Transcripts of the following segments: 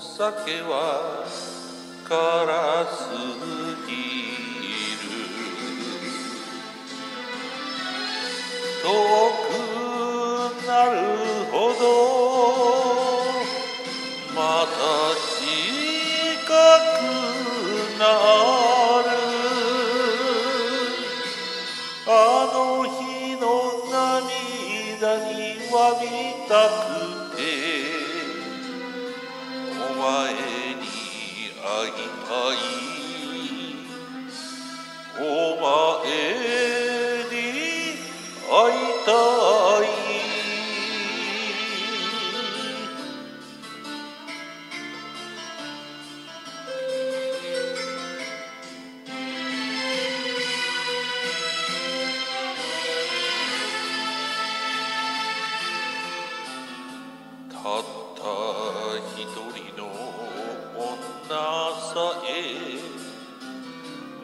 酒は辛すぎる遠くなるほどまた近くなる。あの日の涙に詫びたくさえ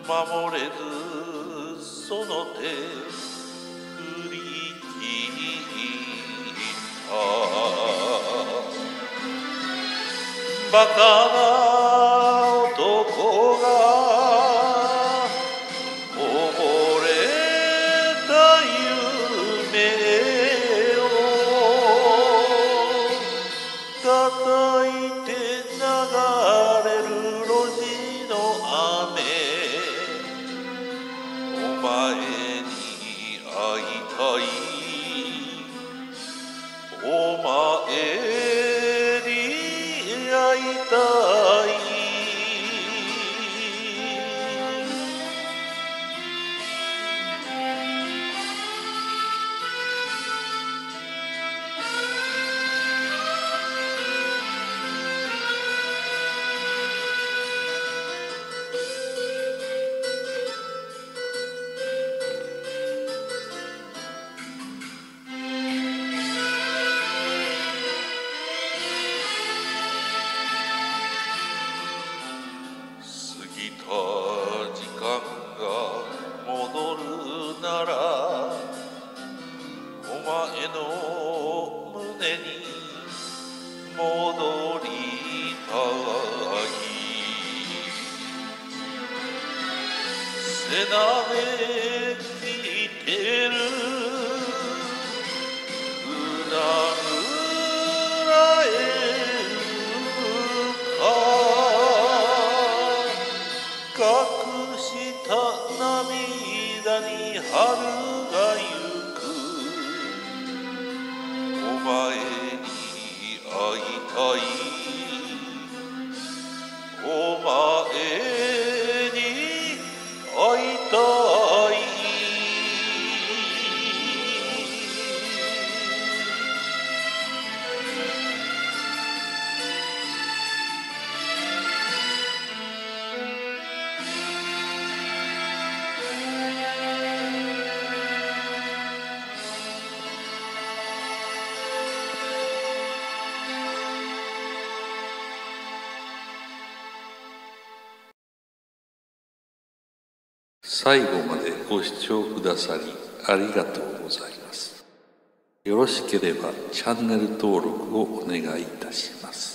守れずその手振り切った。バカなの胸に戻りたい背鍋聞いてるうなぐらえるか隠した涙に春がゆくお最後までご視聴くださりありがとうございます。よろしければチャンネル登録をお願いいたします。